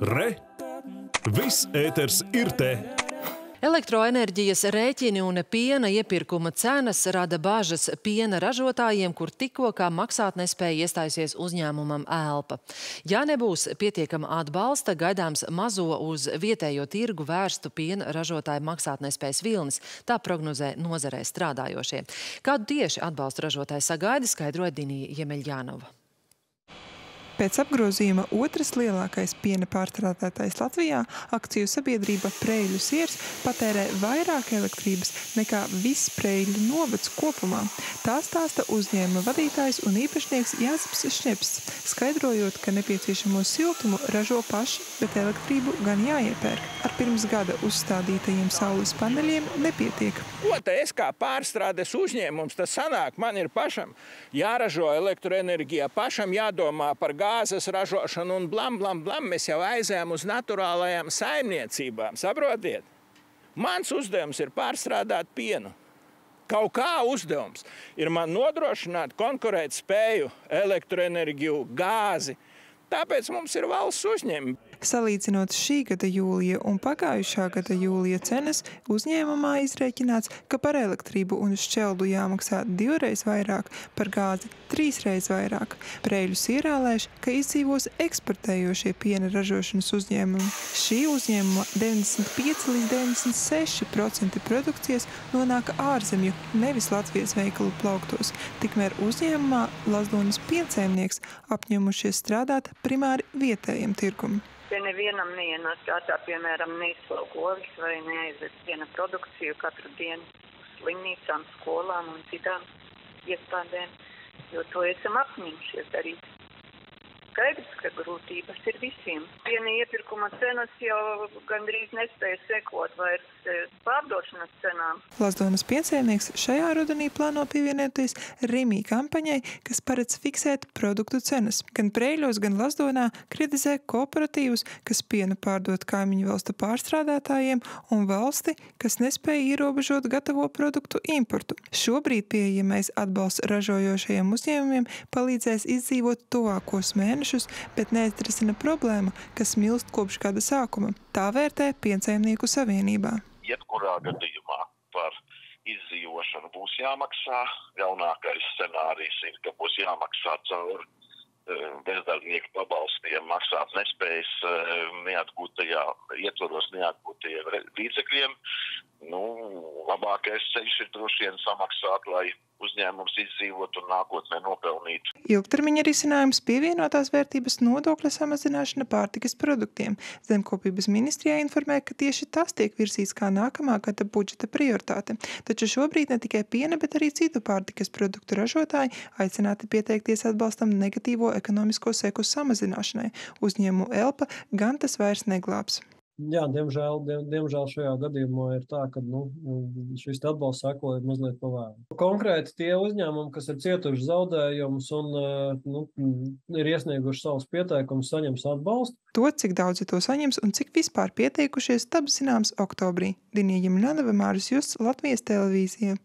Re! Viss ēters ir te! Elektroenerģijas rēķini un piena iepirkuma cenas rada bažas piena ražotājiem, kur tikko kā maksātnespēja iestājusies uzņēmumam Elpa. Ja nebūs pietiekama atbalsta, gaidāms mazo uz vietējo tirgu vērstu piena ražotāju maksātnespējas vilnis, tā prognozē nozarē strādājošie. Kādu tieši atbalstu ražotāji sagaida, skaidroja Dinija Jemeļjānova. Pēc apgrozījuma otrs lielākais piena pārstrādātājs Latvijā, akciju sabiedrība Preļu siers, patērē vairāk elektrības nekā viss Preļu novads kopumā. Tā stāsta uzņēmuma vadītājs un īpašnieks Jāzips Šņeps, skaidrojot, ka nepieciešamo siltumu ražo paši, bet elektrību gan jāiepērk. Ar pirms gada uzstādītajiem saules paneļiem nepietiek. Ko te es kā pārstrādes uzņēmums, tas sanāk, man ir pašam jāražo elektroenerģija, pašam jādomā par gāzi gāzes ražošanu un blam, blam, blam, mēs jau aizējām uz naturālajām saimniecībām. Saprotiet? Mans uzdevums ir pārstrādāt pienu. Kaut kā uzdevums ir man nodrošināt konkurēt spēju, elektroenerģiju, gāzi. Tāpēc mums ir valsts uzņēmumi. Salīdzinot šī gada jūlija un pagājušā gada jūlija cenas, uzņēmumā izrēķināts, ka par elektrību un šķeldu jāmaksā divreiz vairāk, par gāzi trīsreiz vairāk. Preļus ierālēš, ka izdzīvos eksportējošie piena ražošanas uzņēmumi. Šī uzņēmuma 95 līdz 96% produkcijas nonāk ārzemju, nevis Latvijas veikalu plauktos. Tikmēr uzņēmumā Lazdonas piensaimnieks apņēmušies strādāt primāri vietējiem tirgumam pie nevienam neienāc prātā, piemēram, neizplauk ogas vai neaizved piena produkciju katru dienu uz slimnīcām, skolām un citām iestādēm, jo to esam apņemšies darīt. Skaidrs, ka grūtības ir visiem. Piena iepirkuma cenas jau gandrīz nespēja sekot vairs e, pārdošanas cenām. Lazdonas piensēnieks šajā rudenī plāno pievienoties Rimī kampaņai, kas paredz fiksēt produktu cenas. Gan Preļos, gan Lazdonā kritizē kooperatīvus, kas pienu pārdot kaimiņu valstu pārstrādātājiem un valsti, kas nespēja ierobežot gatavo produktu importu. Šobrīd pieejamais atbalsts ražojošajiem uzņēmumiem palīdzēs izdzīvot tuvākos mēnešus mēnešus, bet neatrisina problēmu, kas milst kopš gada sākuma. Tā vērtē Piensaimnieku savienībā. Jebkurā gadījumā par izdzīvošanu būs jāmaksā. Galvenākais scenārijs ir, ka būs jāmaksā caur eh, bezdarbnieku pabalstiem, maksāt nespējas eh, neatgūtajā, ietvaros neatgūtajiem līdzekļiem. Nu, labākais ceļš ir droši vien samaksāt, lai uzņēmums izdzīvot un nākotnē nopelnīt. Ilgtermiņa risinājums pievienotās vērtības nodokļa samazināšana pārtikas produktiem. Zemkopības ministrijā informē, ka tieši tas tiek virzīts kā nākamā gada budžeta prioritāte. Taču šobrīd ne tikai piena, bet arī citu pārtikas produktu ražotāji aicināti pieteikties atbalstam negatīvo ekonomisko seku samazināšanai. Uzņēmumu Elpa gan tas vairs neglābs. Jā, diemžēl, diem, diemžēl šajā gadījumā ir tā, ka nu, šis atbalsts seko ir mazliet pavēlu. Konkrēti tie uzņēmumi, kas ir cietuši zaudējumus un nu, ir iesnieguši savus pieteikumus, saņems atbalstu. To, cik daudzi to saņems un cik vispār pieteikušies, taps zināms oktobrī. Dinija Jimļanova, Māris Justs, Latvijas televīzija.